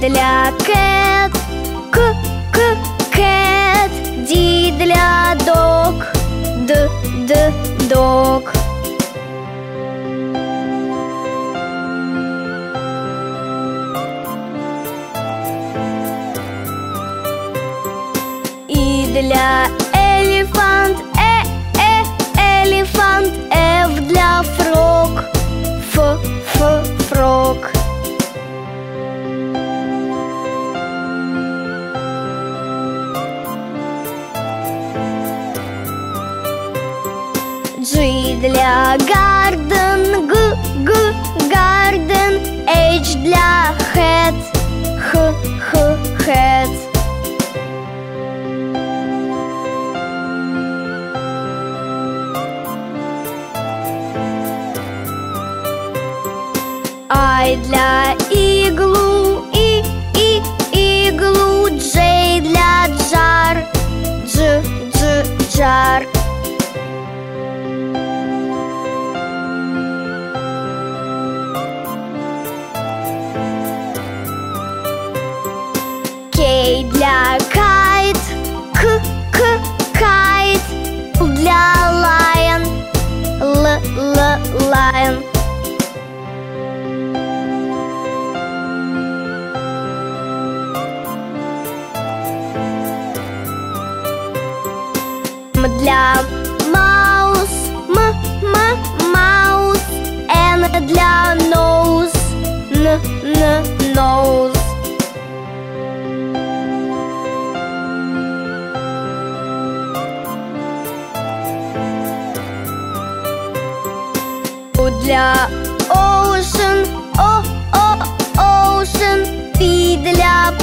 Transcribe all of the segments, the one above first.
Для cat К, к, cat D для dog Д, д, dog И для elephant Э, э, elephant F для frog для garden Г, г, garden H для hat Х, х, hat I для иглу, кайт, к, к, кайт, Л для lion, л, л, lion. М для маус, м, м, маус, Н для nose, н, н, nose. У для ocean, о, о, ocean, P для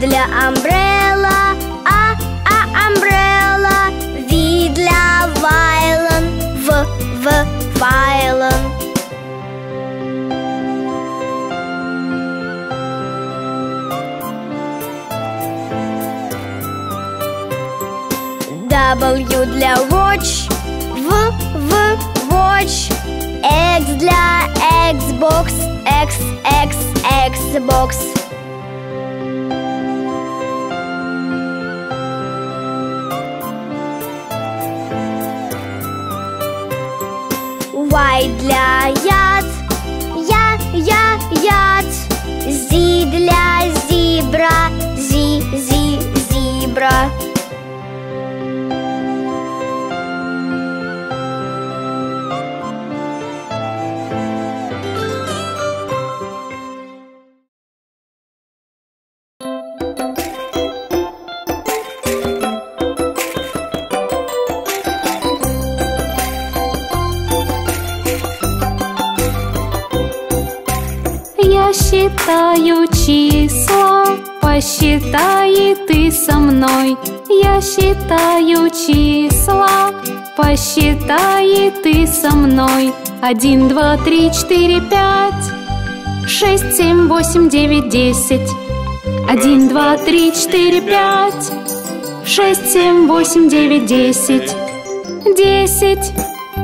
Для umbrella, а, а, umbrella, V для violin, в, в, violin. W для watch, В, В, watch, X для Xbox, X, X, Xbox. Для яд, я, я, яд, Z для зебра, Z, Z, зебра. Считаю числа, посчитай ты со мной. Я считаю числа, посчитай ты со мной. Один, два, три, четыре, пять, шесть, семь, восемь, девять, десять. Один, два, три, четыре, пять, шесть, семь, восемь, девять, десять. Десять,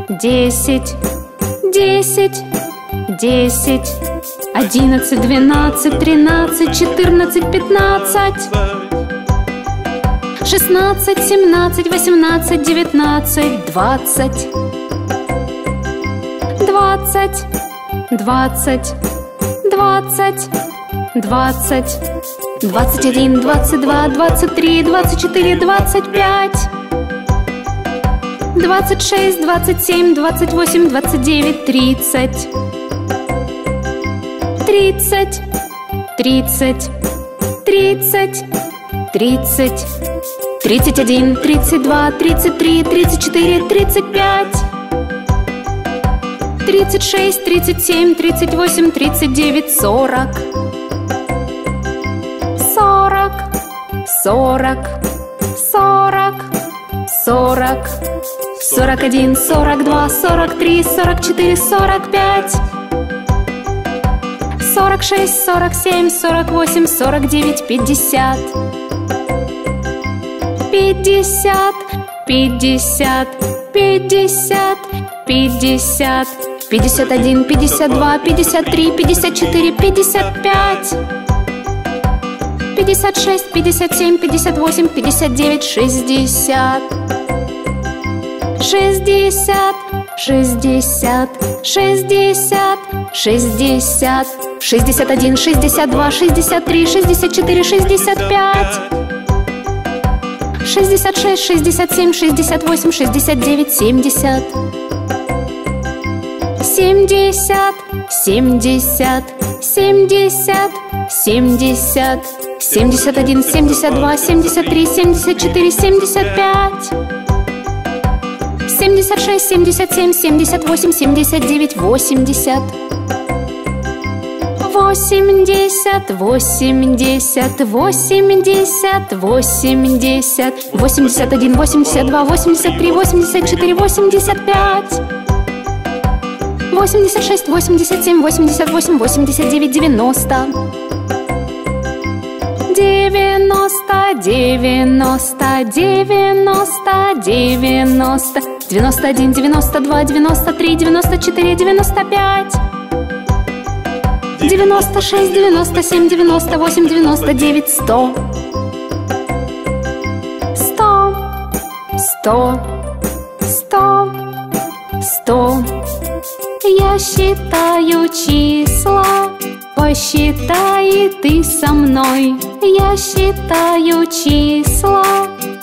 десять, десять, десять. Одиннадцать, двенадцать, тринадцать, четырнадцать, пятнадцать. Шестнадцать, семнадцать, восемнадцать, девятнадцать, двадцать. Двадцать, двадцать, двадцать, двадцать, двадцать один, двадцать два, двадцать три, двадцать четыре, двадцать пять, двадцать шесть, двадцать семь, двадцать восемь, двадцать девять, тридцать, тридцать, тридцать, тридцать, тридцать, один, тридцать два, тридцать три, тридцать четыре, тридцать пять. Тридцать шесть, тридцать семь, тридцать восемь, тридцать девять, сорок. Сорок, сорок, сорок, сорок. Сорок один, сорок два, сорок три, сорок четыре, сорок пять. Сорок шесть, сорок семь, сорок восемь, сорок девять, пятьдесят. Пятьдесят, пятьдесят, пятьдесят, пятьдесят. Пятьдесят один, пятьдесят два, пятьдесят три, пятьдесят четыре, пятьдесят пять. Пятьдесят шесть, пятьдесят семь, пятьдесят восемь, пятьдесят девять, шестьдесят. Шестьдесят, шестьдесят, шестьдесят, один, шестьдесят два, шестьдесят три, шестьдесят четыре, шестьдесят пять. Шестьдесят шесть, шестьдесят семь, шестьдесят восемь, шестьдесят девять, семьдесят семьдесят, семьдесят, семьдесят, семьдесят, семьдесят один, семьдесят два, семьдесят три, семьдесят четыре, семьдесят пять, семьдесят шесть, семьдесят семь, семьдесят восемь, семьдесят девять, восемьдесят. Восемьдесят, восемьдесят, восемьдесят, восемьдесят, восемьдесят один, восемьдесят два, восемьдесят три, восемьдесят четыре, восемьдесят пять. 86, 87, 88, 89, 90 90, 90, 90, 90 91, 92, 93, 94, 95 96, 97, 98, 99, 100 100 100 100 100 я считаю числа, посчитай ты со мной. Я считаю числа,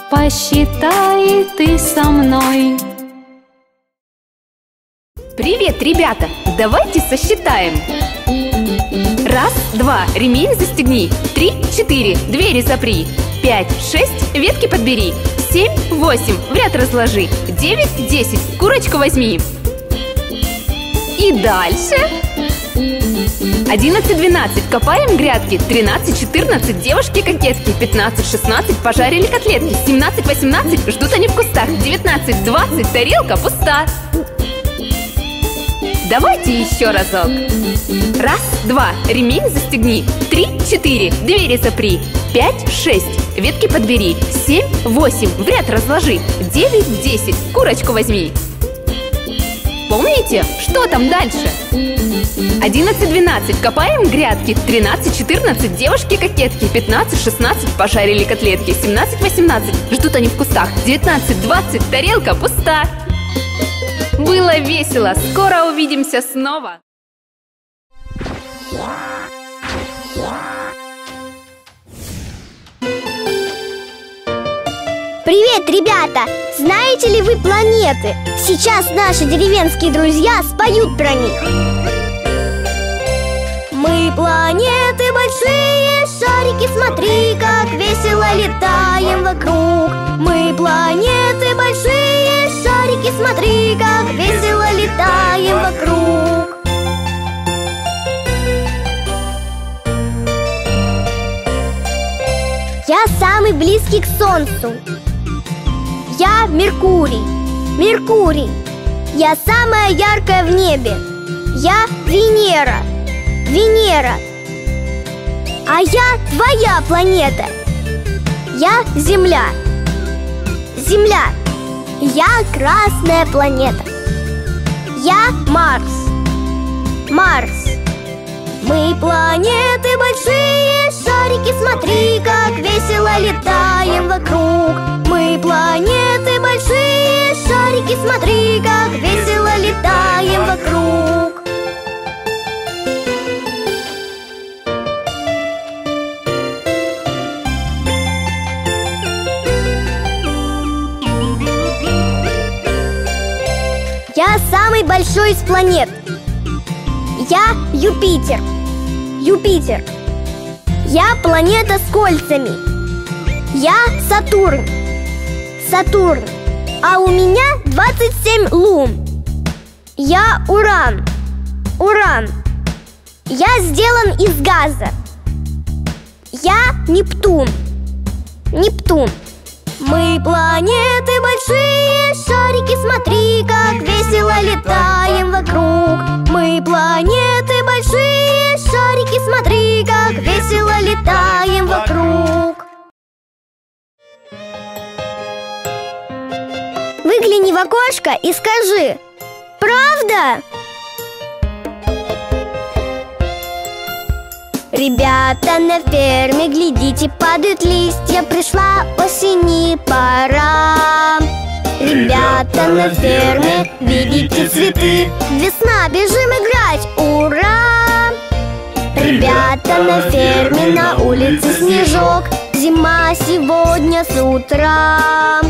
посчитай ты со мной. Привет, ребята! Давайте сосчитаем. Раз, два, ремень застегни. Три, четыре, двери запри. Пять, шесть, ветки подбери. Семь, восемь, в ряд разложи. Девять, десять, курочку возьми. И дальше 11-12 копаем грядки 13-14 девушки-кокетки 15-16 пожарили котлетки 17-18 ждут они в кустах 19-20 тарелка пуста Давайте еще разок. Раз, два, ремень застегни. Три, четыре, двери запри Пять, шесть, ветки подбери. Семь, восемь, в ряд разложи. Девять, десять, курочку возьми. Помните, что там дальше? 11-12 копаем грядки. 13-14 девушки-кокетки 15-16 пожарили котлетки. 17-18 ждут они в кустах. 19-20 тарелка пуста Было весело, скоро увидимся снова Привет, ребята! Знаете ли вы планеты? Сейчас наши деревенские друзья споют про них Мы планеты большие, шарики, смотри, как весело летаем вокруг Мы планеты большие, шарики, смотри, как весело летаем вокруг. Я самый близкий к Солнцу. Я Меркурий. Меркурий. Я самая яркая в небе. Я Венера. Венера. А я твоя планета. Я Земля. Земля Я Красная планета. Я Марс. Марс. Мы планеты большие шарики, смотри, как весело летаем вокруг. Мы планеты большие, шарики, смотри, как весело летаем вокруг самый большой из планет? Я Юпитер. Юпитер. Я планета с кольцами. Я Сатурн. Сатурн. А у меня 27 лун. Я Уран. Уран. Я сделан из газа. Я Нептун. Нептун. Мы планеты большие, шарики, смотри, как летаем вокруг. Мы планеты большие, шарики, смотри, как весело летаем вокруг. Выгляни в окошко и скажи Правда? Ребята на ферме, глядите, падают листья Пришла осени пора Ребята на ферме, видите цветы Весна, бежим играть, ура! Ребята на ферме, на улице снежок Зима сегодня с утра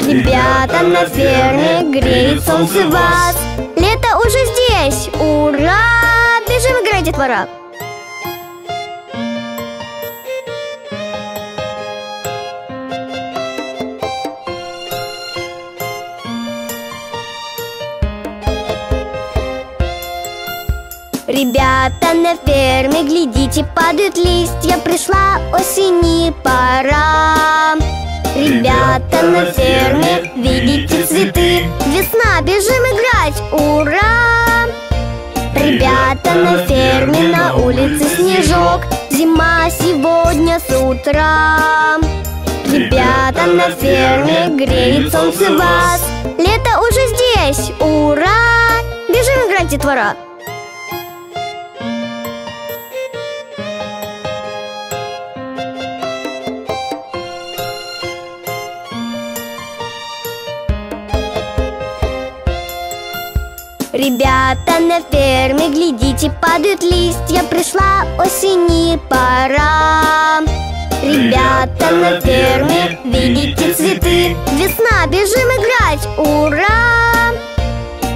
Ребята на ферме, греет солнце вас Лето уже здесь, ура! Бежим играть, детвора! Ребята на ферме, глядите, падают листья. Пришла осени пора. Ребята на ферме, видите цветы. Весна, бежим играть, ура! Ребята на ферме, на улице снежок. Зима сегодня с утра. Ребята на ферме, греет солнце вас. Лето уже здесь, ура! Бежим играть, детвора! Ребята на ферме, глядите, падают листья. Пришла осени пора. Ребята на ферме, видите цветы. Весна, бежим играть, ура!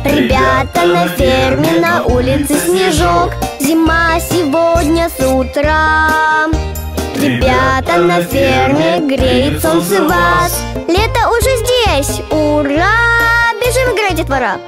Ребята на ферме, на улице снежок. Зима сегодня с утра. Ребята на ферме, греет солнце вас. Лето уже здесь, ура! Бежим играть, детвора!